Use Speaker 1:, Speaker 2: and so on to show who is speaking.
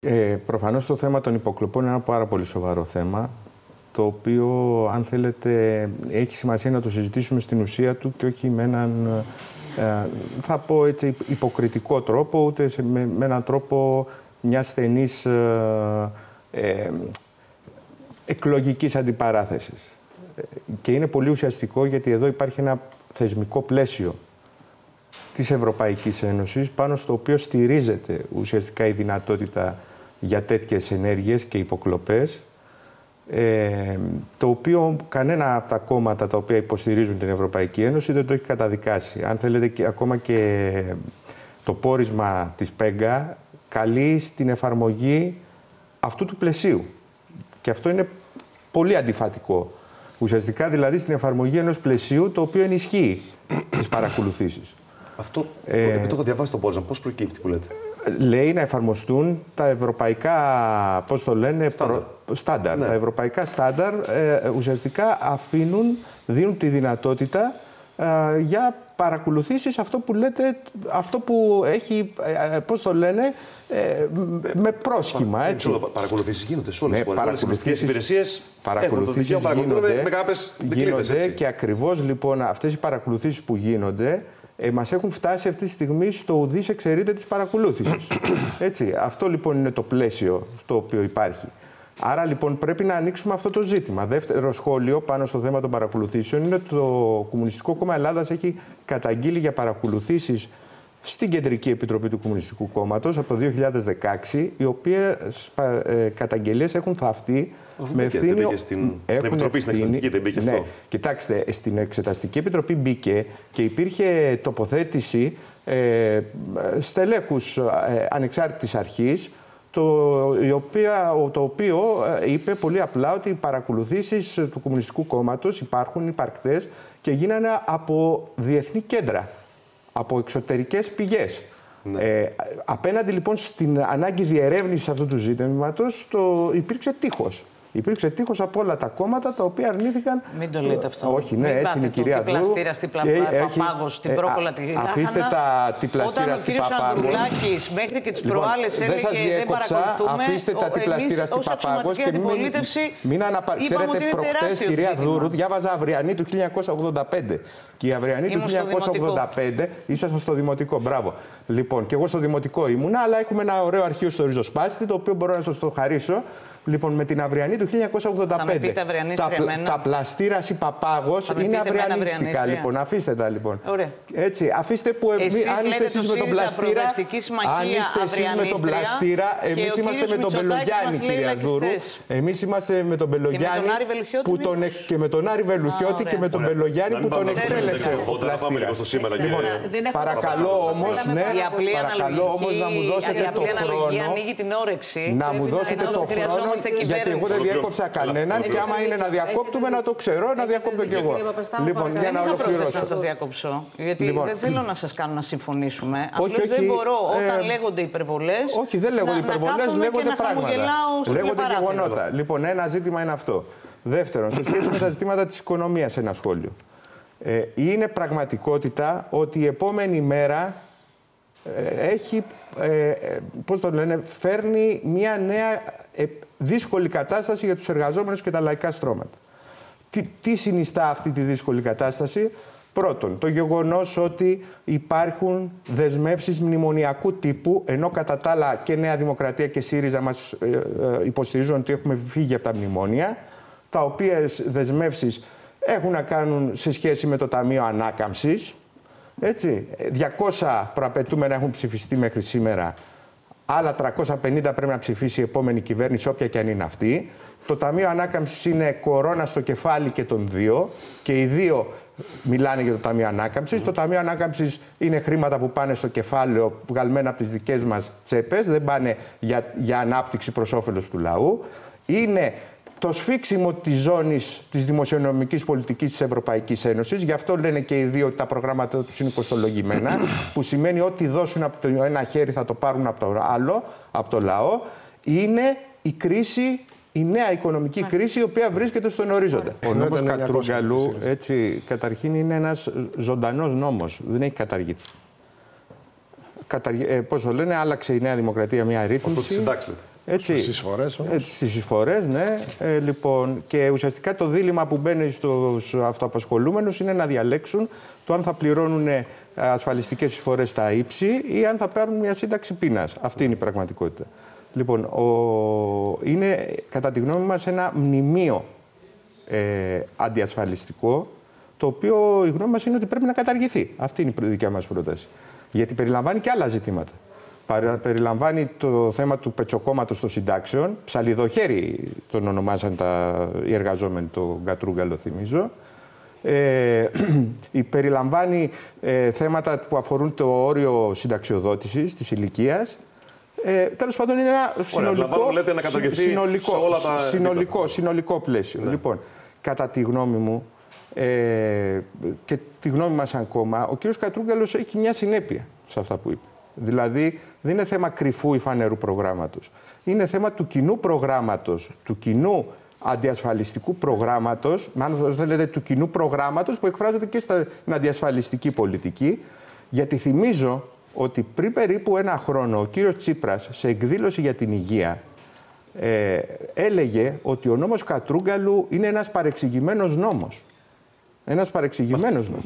Speaker 1: Ε, προφανώς το θέμα των υποκλοπών είναι ένα πάρα πολύ σοβαρό θέμα το οποίο, αν θέλετε, έχει σημασία να το συζητήσουμε στην ουσία του και όχι με έναν, ε, θα πω έτσι, υποκριτικό τρόπο, ούτε με, με έναν τρόπο μιας στενής ε, ε, εκλογικής αντιπαράθεσης. Και είναι πολύ ουσιαστικό γιατί εδώ υπάρχει ένα θεσμικό πλαίσιο της Ευρωπαϊκής Ένωσης πάνω στο οποίο στηρίζεται ουσιαστικά η δυνατότητα για τέτοιες ενέργειες και υποκλοπές ε, το οποίο κανένα από τα κόμματα τα οποία υποστηρίζουν την Ευρωπαϊκή Ένωση δεν το έχει καταδικάσει. Αν θέλετε, και, ακόμα και το πόρισμα της ΠΕΓΚΑ καλεί στην εφαρμογή αυτού του πλαισίου. Και αυτό είναι πολύ αντιφατικό. Ουσιαστικά δηλαδή στην εφαρμογή ενός πλαισίου το οποίο ενισχύει τις παρακολουθήσεις.
Speaker 2: Αυτό, ε, επειδή το έχω διαβάσει το πόρισμα, πώς προκύπτει που λέτε;
Speaker 1: Λέει να εφαρμοστούν τα ευρωπαϊκά, πώς το λένε, στάνταρ. Ναι. Τα ευρωπαϊκά στάνταρ ε, ουσιαστικά αφήνουν, δίνουν τη δυνατότητα ε, για παρακολουθήσεις αυτό που λέτε, αυτό που έχει, ε, πώς το λένε, ε, με πρόσχημα. Έτσι.
Speaker 2: Παρακολουθήσεις γίνονται σε όλες ναι, τις υπηρεσίες. υπηρεσίες
Speaker 1: παρακολουθήσεις γίνονται, με κάποιες γίνονται και ακριβώς λοιπόν αυτές οι παρακολουθήσεις που γίνονται ε, μας έχουν φτάσει αυτή τη στιγμή στο ουδής εξαιρείται της παρακολούθησης. Έτσι, αυτό λοιπόν είναι το πλαίσιο στο οποίο υπάρχει. Άρα λοιπόν πρέπει να ανοίξουμε αυτό το ζήτημα. Δεύτερο σχόλιο πάνω στο θέμα των παρακολουθήσεων είναι ότι το Κομμουνιστικό Κόμμα Ελλάδας έχει καταγγείλει για παρακολουθήσεις στην Κεντρική Επιτροπή του Κομμουνιστικού Κόμματος από το 2016, οι οποίες ε, καταγγελίες έχουν θαυτεί
Speaker 2: με ευθύνη... Στην, στην Επιτροπή, στην Εξεταστική δεν μπήκε ναι. αυτό.
Speaker 1: Κοιτάξτε, στην Εξεταστική Επιτροπή μπήκε και υπήρχε τοποθέτηση ε, στελέχους ε, ανεξάρτητης αρχής, το, η οποία, το οποίο ε, είπε πολύ απλά ότι οι παρακολουθήσεις του Κομμουνιστικού Κόμματος υπάρχουν υπαρκτές και γίνανε από διεθνή κέντρα από εξωτερικές πηγές. Ναι. Ε, απέναντι λοιπόν στην ανάγκη διερεύνησης αυτού του ζήτηματος το υπήρξε τείχος. Υπήρξε τείχος από όλα τα κόμματα τα οποία αρνήθηκαν.
Speaker 3: Μην το λέτε αυτό.
Speaker 1: Όχι, ναι,
Speaker 3: Μην
Speaker 1: έτσι είναι η κυρία
Speaker 3: Δούρου. Πλαστήρα στην Παπάγος, στην Πρόκολα τη
Speaker 1: Αφήστε τα τυπλαστήρα στην Παπάγο.
Speaker 3: Όταν ο κ. μέχρι και τις λοιπόν, προάλλες έλεγε δεν, δεν παρακολουθούμε.
Speaker 1: Αφήστε τα τυπλαστήρα στην Παπάγος και μην, μην αναπαρξέρετε προχτές, κυρία Δούρου, διάβαζα αυριανή του 1985. Και η αυριανή του 1985 ήσασταν στο δημοτικό. Μπράβο. Λοιπόν, και εγώ στο δημοτικό ήμουνα, αλλά έχουμε ένα ωραίο αρχείο στο ριζοσπάστη, το οποίο μπορώ να σας το χαρίσω. Λοιπόν, με την αυριανή του 1985. Θα
Speaker 3: με πείτε
Speaker 1: τα, τα πλαστήρας ή παπάγος είναι αυριανίστικα. Λοιπόν, αφήστε τα λοιπόν.
Speaker 3: Ωραία.
Speaker 1: Έτσι, αφήστε που εμείς, αν είστε εσείς με τον πλαστήρα. Αν είστε εσείς με τον πλαστήρα, εμείς είμαστε με τον Μπελογιάννη, κυρία Δούρου. Εμείς είμαστε με τον Μπελογιάννη και με τον Άρη Βελουχιώτη και με τον Μπελογιάννη που τον εκτέλεσε. Λοιπόν, παρακαλώ όμως, ναι, παρακαλώ όμως να μου δώσετε το χρόνο. Να μου δώσετε το χρόνο γιατί εγώ δεν διέκοψα κανέναν και άμα είναι να διακόπτουμε να το ξέρω, να διακόπτω κι εγώ.
Speaker 3: Λοιπόν, για να ολοκληρώσω. να σας διακόψω. Γιατί λοιπόν. δεν θέλω να σας κάνω να συμφωνήσουμε. Απλώς δεν μπορώ όταν ε, λέγονται υπερβολές.
Speaker 1: Όχι, δεν λέγονται υπερβολές, λέγονται πράγματα. Λέγονται γεγονότα. Λοιπόν, ένα ζήτημα είναι αυτό. Δεύτερον, σε σχέση με τα ζητήματα της οικονομίας, ένα σχόλιο. Ε, είναι πραγματικότητα ότι η επόμενη μέρα ε, έχει, ε, πώς το λένε, φέρνει μια νέα δύσκολη κατάσταση για τους εργαζόμενους και τα λαϊκά στρώματα. Τι, τι συνιστά αυτή τη δύσκολη κατάσταση; Πρώτον, το γεγονός ότι υπάρχουν δεσμεύσεις μνημονιακού τύπου, ενώ κατά τα άλλα και Νέα Δημοκρατία και ΣΥΡΙΖΑ μας ε, ε, υποστηρίζουν ότι έχουμε φύγει από τα μνημόνια, τα οποία δεσμεύσεις έχουν να κάνουν σε σχέση με το Ταμείο Ανάκαμψης. Έτσι, 200 προαπαιτούμενα έχουν ψηφιστεί μέχρι σήμερα Άλλα 350 πρέπει να ψηφίσει η επόμενη κυβέρνηση, όποια και αν είναι αυτή. Το Ταμείο Ανάκαμψης είναι κορώνα στο κεφάλι και των δύο. Και οι δύο μιλάνε για το Ταμείο Ανάκαμψης. Το Ταμείο Ανάκαμψης είναι χρήματα που πάνε στο κεφάλαιο, βγαλμένα από τις δικές μας τσέπες. Δεν πάνε για, για ανάπτυξη προς όφελος του λαού. Είναι το σφίξιμο της ζώνης της δημοσιονομικής πολιτικής της Ευρωπαϊκής Ένωσης. Γι' αυτό λένε και οι δύο ότι τα προγράμματα τους είναι κοστολογημένα, που σημαίνει ότι δώσουν από το ένα χέρι θα το πάρουν από το άλλο, από το λαό. Είναι η κρίση η νέα οικονομική κρίση η οποία βρίσκεται στον ορίζοντα. Ο νόμος Κατρούγκαλου, έτσι, καταρχήν είναι ένας ζωντανός νόμος. Δεν έχει καταργηθεί. Καταργ... Ε, πώς το λένε, άλλαξε η Νέα Δημοκρατία μια ρύθμιση.
Speaker 2: Ως το
Speaker 1: Έτσι.
Speaker 4: Στις εισφορές όμως.
Speaker 1: Έτσι, στις εισφορές, ναι. Ε, λοιπόν, και ουσιαστικά το δίλημα που μπαίνει στους αυτοαπασχολούμενους είναι να διαλέξουν το αν θα πληρώνουν ασφαλιστικές εισφορές στα ύψη ή αν θα παίρνουν μια σύνταξη πείνας. Αυτή είναι η πραγματικότητα. Λοιπόν, ο... είναι κατά τη γνώμη μας ένα μνημείο ε, αντιασφαλιστικό το οποίο η γνώμη μας είναι ότι πρέπει να καταργηθεί. Αυτή είναι η δικιά μας πρόταση. Γιατί περιλαμβάνει και άλλα ζητήματα. Περιλαμβάνει το θέμα του πετσοκόμματος των συντάξεων. Ψαλιδοχέρι τον ονομάζαν τα, οι εργαζόμενοι, το Γκατρούγκαλο θυμίζω. Ε, περιλαμβάνει ε, θέματα που αφορούν το όριο συνταξιοδότησης της ηλικίας. Ε, Τέλος πάντων, είναι ένα συνολικό,
Speaker 2: λέτε να
Speaker 1: συνολικό, συνολικό, συνολικό πλαίσιο. Ναι. Λοιπόν, κατά τη γνώμη μου ε, και τη γνώμη μας ακόμα, ο κ. Κατρούγκαλος έχει μια συνέπεια σε αυτά που είπε. Δηλαδή, δεν είναι θέμα κρυφού ή φανερού προγράμματος. Είναι θέμα του κοινού προγράμματος, του κοινού αντιασφαλιστικού προγράμματος, μάλλον θέλετε του κοινού προγράμματος που εκφράζεται και στην αντιασφαλιστική πολιτική. Γιατί θυμίζω ότι πριν περίπου ένα χρόνο ο κύριος Τσίπρας σε εκδήλωση για την υγεία ε, έλεγε ότι ο νόμος Κατρούγκαλου είναι ένας παρεξηγημένος νόμος. Ένας παρεξηγημένος νόμος.